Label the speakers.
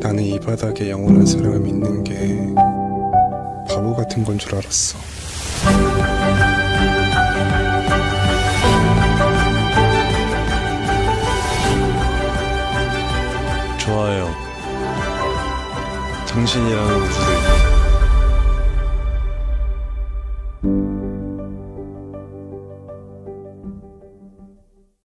Speaker 1: 나는 이 바닥에 영원한 사랑을 믿는 게 바보 같은 건 줄 알았어.
Speaker 2: 좋아요. 당신이라는 우주를.